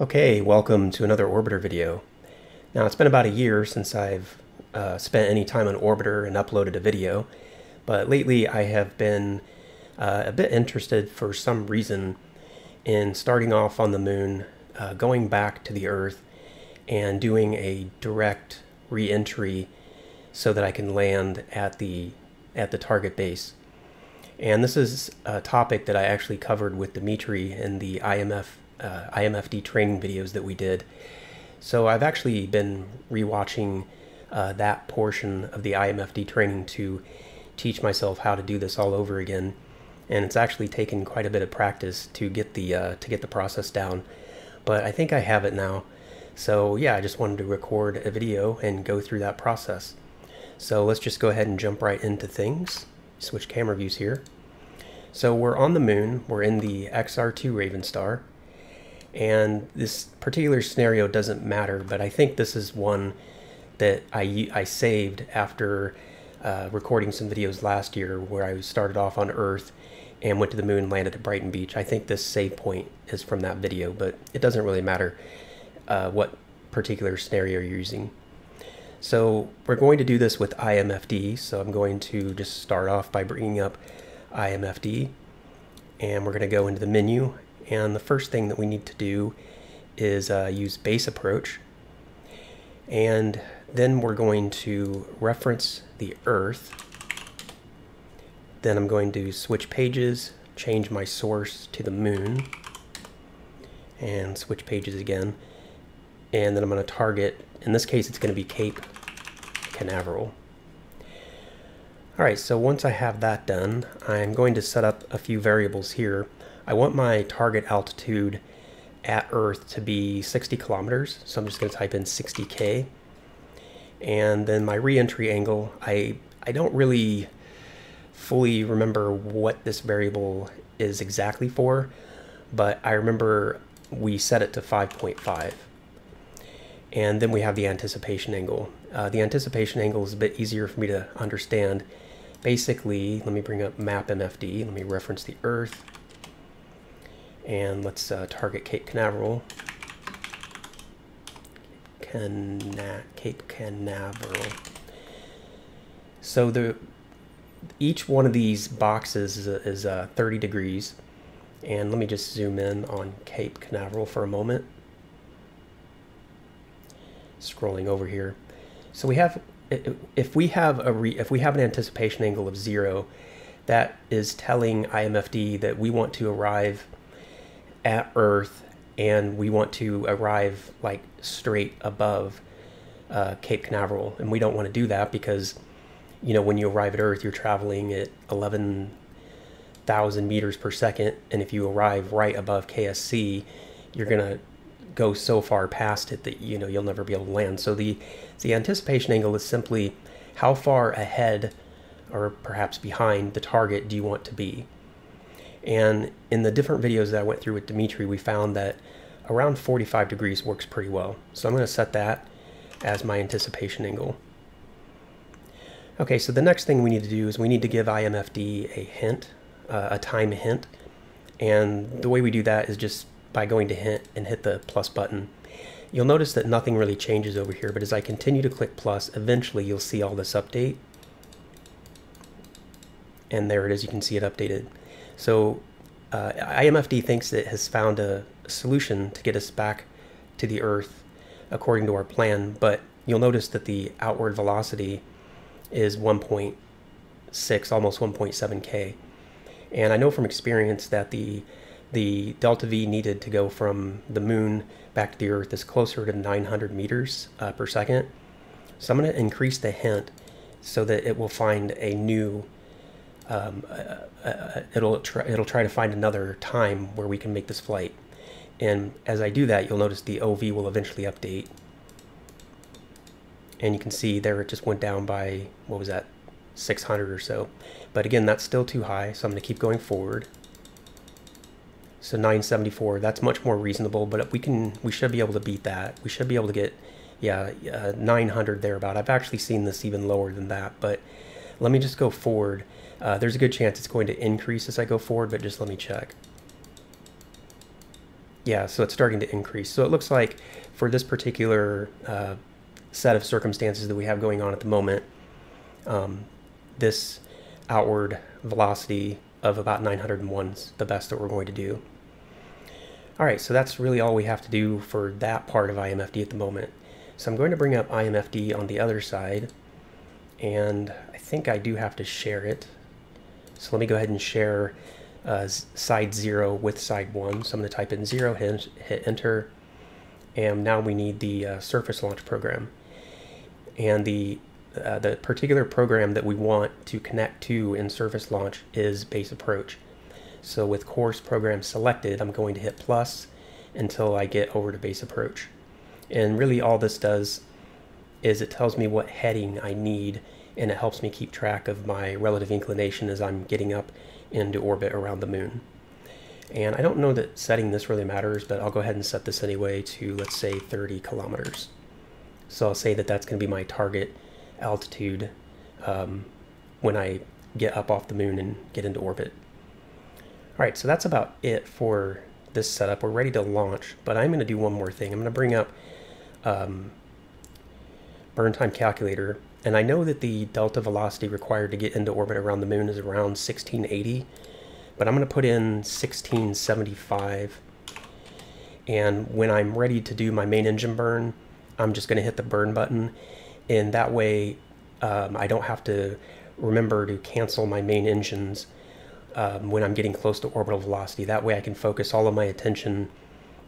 Okay, welcome to another Orbiter video. Now it's been about a year since I've uh, spent any time on Orbiter and uploaded a video, but lately I have been uh, a bit interested for some reason in starting off on the moon, uh, going back to the Earth, and doing a direct re-entry so that I can land at the at the target base. And this is a topic that I actually covered with Dimitri in the IMF uh, IMFD training videos that we did. So I've actually been rewatching uh, that portion of the IMFD training to teach myself how to do this all over again. And it's actually taken quite a bit of practice to get the uh, to get the process down. But I think I have it now. So yeah, I just wanted to record a video and go through that process. So let's just go ahead and jump right into things. Switch camera views here. So we're on the moon. We're in the XR2 Ravenstar. And this particular scenario doesn't matter, but I think this is one that I, I saved after uh, recording some videos last year where I started off on Earth and went to the moon and landed at Brighton Beach. I think this save point is from that video, but it doesn't really matter uh, what particular scenario you're using. So we're going to do this with IMFD. So I'm going to just start off by bringing up IMFD and we're going to go into the menu. And the first thing that we need to do is uh, use base approach. And then we're going to reference the earth. Then I'm going to switch pages, change my source to the moon and switch pages again. And then I'm going to target in this case, it's going to be Cape Canaveral. All right, so once I have that done, I'm going to set up a few variables here. I want my target altitude at Earth to be 60 kilometers, so I'm just going to type in 60K. And then my reentry angle, I, I don't really fully remember what this variable is exactly for, but I remember we set it to 5.5. And then we have the anticipation angle. Uh, the anticipation angle is a bit easier for me to understand. Basically, let me bring up map MFD. Let me reference the Earth. And let's uh, target Cape Canaveral. Cana Cape Canaveral. So the each one of these boxes is, is uh, 30 degrees. And let me just zoom in on Cape Canaveral for a moment scrolling over here. So we have, if we have a re, if we have an anticipation angle of zero, that is telling IMFD that we want to arrive at Earth and we want to arrive like straight above uh, Cape Canaveral. And we don't want to do that because, you know, when you arrive at Earth, you're traveling at 11,000 meters per second. And if you arrive right above KSC, you're going to go so far past it that you know you'll never be able to land. So the the anticipation angle is simply how far ahead or perhaps behind the target do you want to be. And in the different videos that I went through with Dimitri, we found that around 45 degrees works pretty well. So I'm going to set that as my anticipation angle. Okay, so the next thing we need to do is we need to give IMFD a hint, uh, a time hint. And the way we do that is just by going to hint and hit the plus button. You'll notice that nothing really changes over here, but as I continue to click plus, eventually you'll see all this update. And there it is, you can see it updated. So uh, IMFD thinks it has found a solution to get us back to the Earth according to our plan, but you'll notice that the outward velocity is 1.6, almost 1.7 k. And I know from experience that the the delta V needed to go from the moon back to the Earth is closer to 900 meters uh, per second. So I'm going to increase the hint so that it will find a new, um, uh, uh, it'll, try, it'll try to find another time where we can make this flight. And as I do that, you'll notice the OV will eventually update. And you can see there it just went down by, what was that, 600 or so. But again, that's still too high, so I'm going to keep going forward. So 974, that's much more reasonable, but we can, we should be able to beat that. We should be able to get, yeah, uh, 900 thereabout. I've actually seen this even lower than that, but let me just go forward. Uh, there's a good chance it's going to increase as I go forward, but just let me check. Yeah, so it's starting to increase. So it looks like for this particular uh, set of circumstances that we have going on at the moment, um, this outward velocity of about 901 is the best that we're going to do. All right, so that's really all we have to do for that part of IMFD at the moment. So I'm going to bring up IMFD on the other side, and I think I do have to share it. So let me go ahead and share uh, side 0 with side 1. So I'm going to type in 0, hit, hit enter, and now we need the uh, surface launch program. And the uh, the particular program that we want to connect to in Surface Launch is Base Approach. So with course program selected, I'm going to hit plus until I get over to Base Approach. And really all this does is it tells me what heading I need and it helps me keep track of my relative inclination as I'm getting up into orbit around the moon. And I don't know that setting this really matters, but I'll go ahead and set this anyway to, let's say, 30 kilometers. So I'll say that that's going to be my target altitude um, when I get up off the moon and get into orbit. All right, so that's about it for this setup. We're ready to launch, but I'm going to do one more thing. I'm going to bring up um, burn time calculator, and I know that the delta velocity required to get into orbit around the moon is around 1680, but I'm going to put in 1675, and when I'm ready to do my main engine burn, I'm just going to hit the burn button, and that way um, I don't have to remember to cancel my main engines um, when I'm getting close to orbital velocity. That way I can focus all of my attention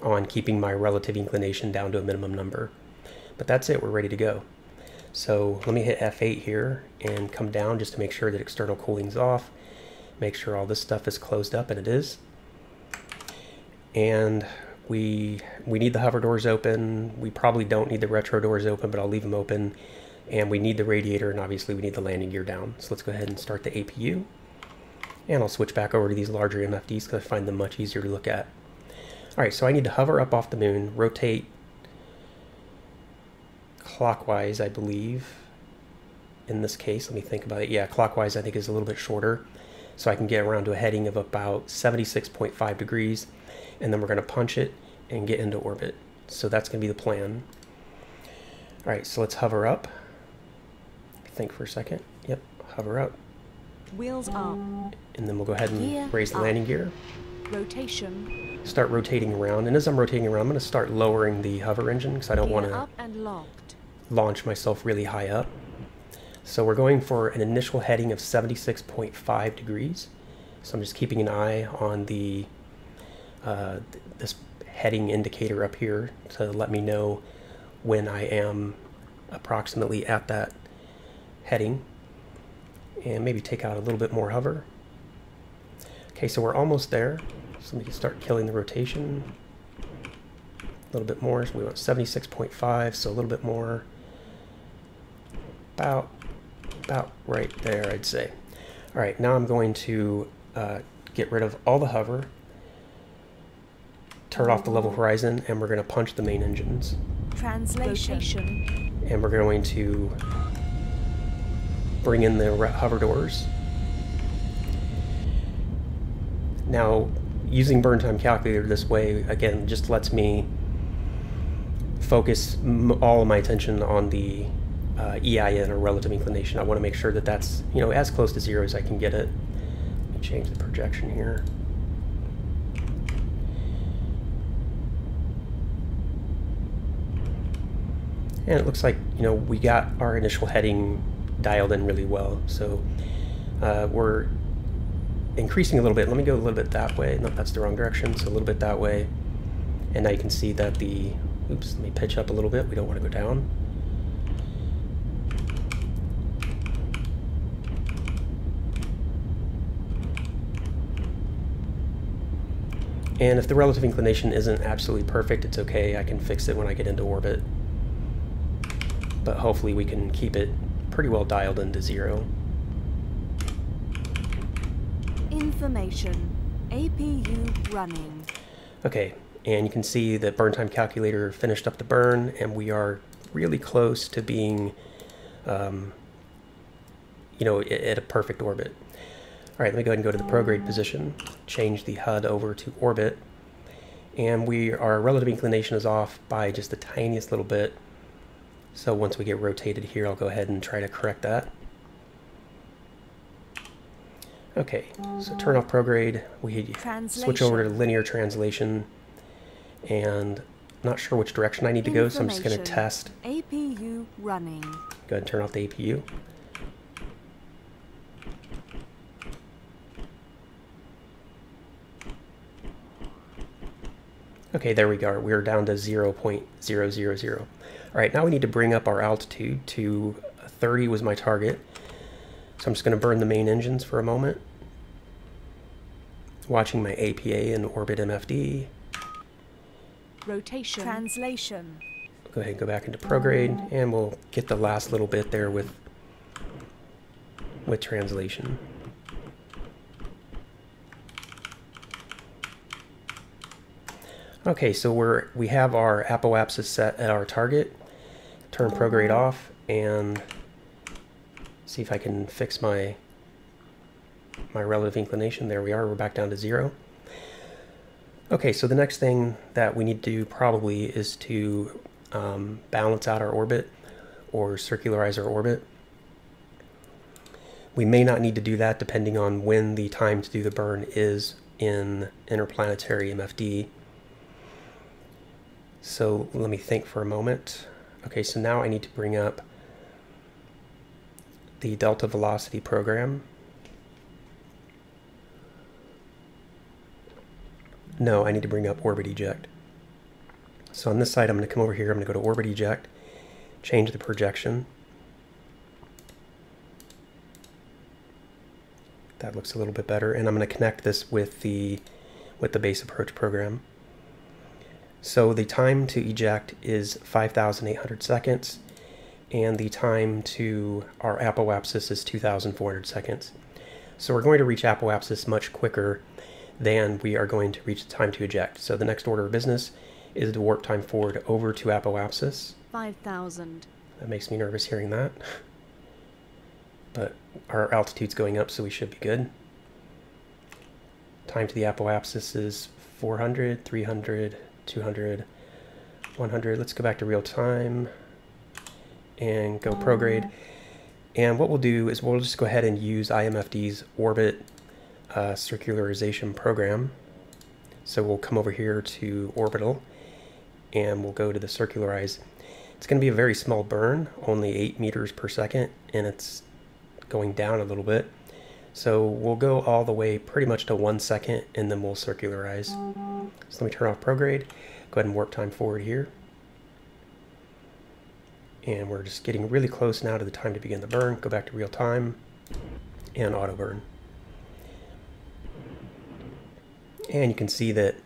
on keeping my relative inclination down to a minimum number. But that's it, we're ready to go. So let me hit F8 here and come down just to make sure that external cooling's off. Make sure all this stuff is closed up, and it is. And we we need the hover doors open. We probably don't need the retro doors open, but I'll leave them open. And we need the radiator, and obviously we need the landing gear down. So let's go ahead and start the APU. And I'll switch back over to these larger MFDs because I find them much easier to look at. All right, so I need to hover up off the moon, rotate clockwise, I believe. In this case, let me think about it. Yeah, clockwise I think is a little bit shorter. So I can get around to a heading of about 76.5 degrees and then we're going to punch it and get into orbit. So that's going to be the plan. All right, so let's hover up. Think for a second. Yep, hover up. Wheels up. And then we'll go ahead and Gear raise the up. landing gear. Rotation. Start rotating around. And as I'm rotating around, I'm going to start lowering the hover engine because I don't want to up and locked. Launch myself really high up. So we're going for an initial heading of 76.5 degrees. So I'm just keeping an eye on the uh, this heading indicator up here to let me know when I am approximately at that heading. And maybe take out a little bit more hover. Okay, so we're almost there. So we can start killing the rotation. A little bit more. So we want 76.5, so a little bit more. About, about right there, I'd say. All right, now I'm going to uh, get rid of all the hover, turn off the level horizon, and we're going to punch the main engines. Translation. And we're going to bring in the hover doors. Now, using burn time calculator this way, again, just lets me focus m- all of my attention on the uh, EIN or relative inclination. I want to make sure that that's, you know, as close to zero as I can get it. Let me change the projection here. And it looks like, you know, we got our initial heading dialed in really well. So uh, we're increasing a little bit. Let me go a little bit that way. No, that's the wrong direction. So a little bit that way. And now you can see that the, oops, let me pitch up a little bit. We don't want to go down. And if the relative inclination isn't absolutely perfect, it's okay. I can fix it when I get into orbit. But hopefully we can keep it pretty well dialed into zero. Information. APU running. Okay, and you can see the burn time calculator finished up the burn, and we are really close to being, um, you know, at a perfect orbit. All right, let me go ahead and go to the prograde position, change the HUD over to orbit, And we our relative inclination is off by just the tiniest little bit. So once we get rotated here, I'll go ahead and try to correct that. Okay, so turn off prograde. We switch over to linear translation and not sure which direction I need to go, so I'm just going to test. APU running. Go ahead and turn off the APU. Okay, there we go. We're down to 0 0.000. All right, now we need to bring up our altitude to 30 was my target. So I'm just going to burn the main engines for a moment. Watching my APA and Orbit MFD. Rotation. Translation. Go ahead and go back into prograde and we'll get the last little bit there with with translation. Okay, so we're we have our apoapsis set at our target. Turn prograde off and see if I can fix my my relative inclination. There we are, we're back down to zero. Okay, so the next thing that we need to do probably is to um, balance out our orbit or circularize our orbit. We may not need to do that depending on when the time to do the burn is in interplanetary MFD. So let me think for a moment. Okay, so now I need to bring up the delta velocity program. No, I need to bring up orbit eject. So on this side, I'm going to come over here, I'm going to go to orbit eject, change the projection. That looks a little bit better, and I'm going to connect this with the with the base approach program. So the time to eject is 5,800 seconds, and the time to our apoapsis is 2,400 seconds. So we're going to reach apoapsis much quicker than we are going to reach the time to eject. So the next order of business is to warp time forward over to apoapsis. 5,000. That makes me nervous hearing that. But our altitude's going up, so we should be good. Time to the apoapsis is 400, 300, 200, 100. Let's go back to real time and go prograde. And what we'll do is we'll just go ahead and use IMFD's orbit uh, circularization program. So we'll come over here to orbital and we'll go to the circularize. It's going to be a very small burn, only 8 meters per second, and it's going down a little bit. So we'll go all the way pretty much to one second and then we'll circularize. So let me turn off prograde. Go ahead and warp time forward here. And we're just getting really close now to the time to begin the burn. Go back to real time and auto burn. And you can see that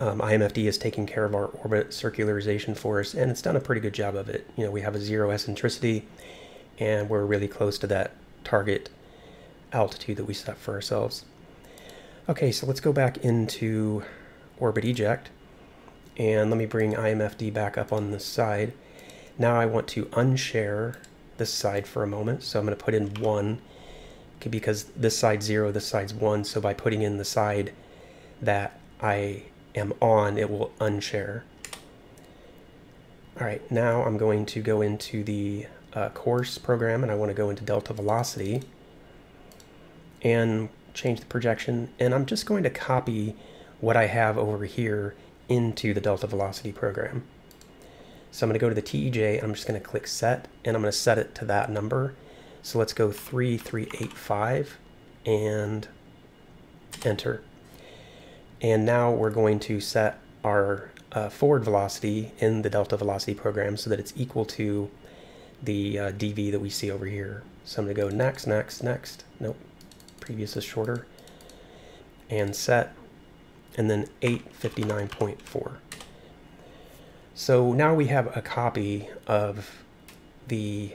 um, IMFD is taking care of our orbit circularization for us, and it's done a pretty good job of it. You know, we have a zero eccentricity, and we're really close to that target altitude that we set for ourselves. Okay, so let's go back into orbit eject and let me bring IMFD back up on this side. Now I want to unshare this side for a moment. So I'm going to put in one because this side's zero, this side's one. So by putting in the side that I am on, it will unshare. All right, now I'm going to go into the uh, course program and I want to go into delta velocity and change the projection. And I'm just going to copy what I have over here into the delta velocity program. So I'm going to go to the TEJ and I'm just going to click set and I'm going to set it to that number. So let's go 3385 and enter. And now we're going to set our uh, forward velocity in the delta velocity program so that it's equal to the uh, dV that we see over here. So I'm going to go next, next, next. Nope previous is shorter, and set, and then 859.4. So now we have a copy of the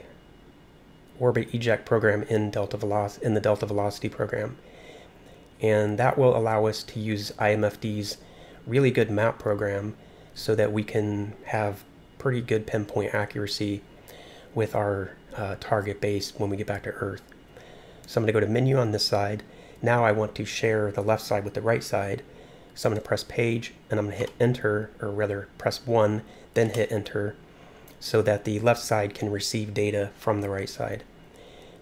orbit eject program in delta velocity in the delta velocity program and that will allow us to use IMFD's really good map program so that we can have pretty good pinpoint accuracy with our uh, target base when we get back to Earth. So I'm going to go to menu on this side. Now I want to share the left side with the right side. So I'm going to press page and I'm going to hit enter, or rather press 1, then hit enter, so that the left side can receive data from the right side.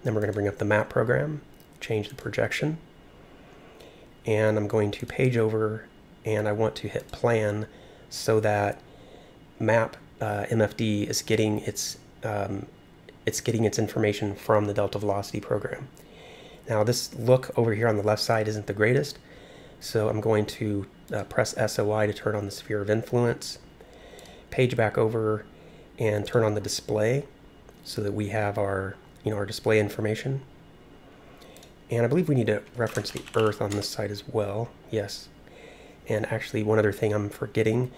Then we're going to bring up the map program, change the projection, and I'm going to page over and I want to hit plan so that map uh, MFD is getting its um, it's getting its information from the delta velocity program. Now this look over here on the left side isn't the greatest, so I'm going to uh, press SOI to turn on the sphere of influence, page back over and turn on the display so that we have our, you know, our display information. And I believe we need to reference the Earth on this side as well. Yes. And actually, one other thing I'm forgetting.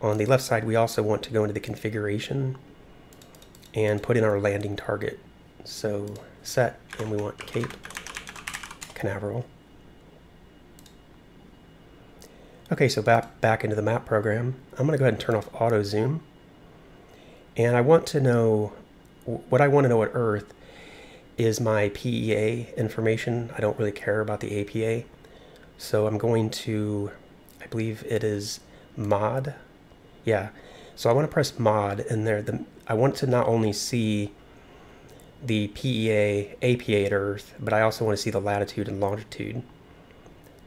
On the left side, we also want to go into the configuration and put in our landing target. So set, and we want Cape Canaveral. Okay, so back, back into the map program. I'm going to go ahead and turn off auto zoom. And I want to know, what I want to know at Earth is my PEA information. I don't really care about the APA. So I'm going to, I believe it is mod. Yeah. So I want to press mod and there the I want to not only see the PEA APA at Earth, but I also want to see the latitude and longitude.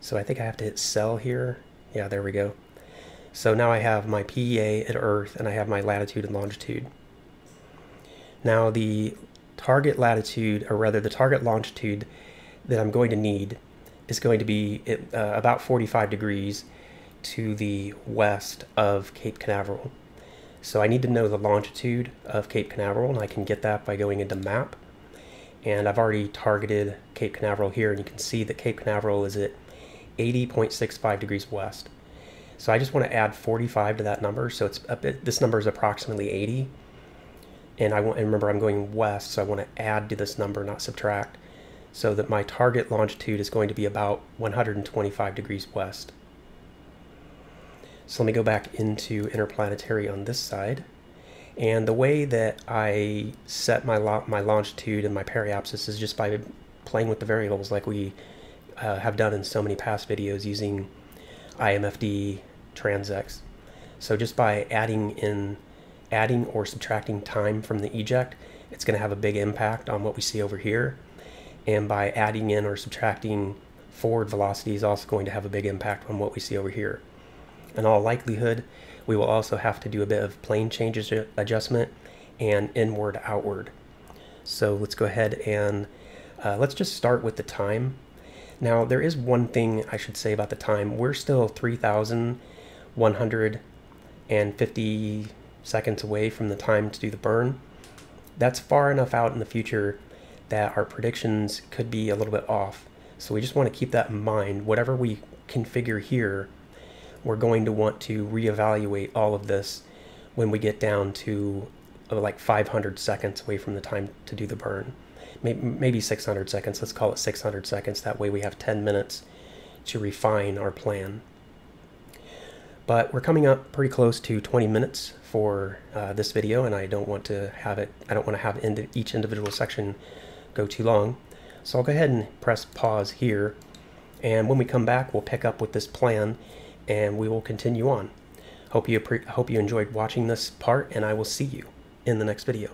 So I think I have to hit cell here. Yeah, there we go. So now I have my PEA at Earth and I have my latitude and longitude. Now the target latitude, or rather the target longitude that I'm going to need is going to be uh, about 45 degrees to the west of Cape Canaveral. So I need to know the longitude of Cape Canaveral, and I can get that by going into map. And I've already targeted Cape Canaveral here, and you can see that Cape Canaveral is at 80.65 degrees west. So I just want to add 45 to that number. So it's a bit, this number is approximately 80 and I want and remember I'm going west, so I want to add to this number, not subtract, so that my target longitude is going to be about 125 degrees west. So let me go back into interplanetary on this side. And the way that I set my, my longitude and my periapsis is just by playing with the variables like we uh, have done in so many past videos using IMFD transx. So just by adding in adding or subtracting time from the eject, it's going to have a big impact on what we see over here. And by adding in or subtracting forward velocity is also going to have a big impact on what we see over here. In all likelihood, we will also have to do a bit of plane changes adjustment and inward outward. So let's go ahead and uh, let's just start with the time. Now there is one thing I should say about the time. We're still 3,150 seconds away from the time to do the burn, that's far enough out in the future that our predictions could be a little bit off. So we just want to keep that in mind. Whatever we configure here, we're going to want to reevaluate all of this when we get down to uh, like 500 seconds away from the time to do the burn. Maybe 600 seconds, let's call it 600 seconds. That way we have 10 minutes to refine our plan. But we're coming up pretty close to 20 minutes for uh, this video, and I don't want to have it, I don't want to have each individual section go too long. So I'll go ahead and press pause here, and when we come back, we'll pick up with this plan, and we will continue on. Hope you, hope you enjoyed watching this part, and I will see you in the next video.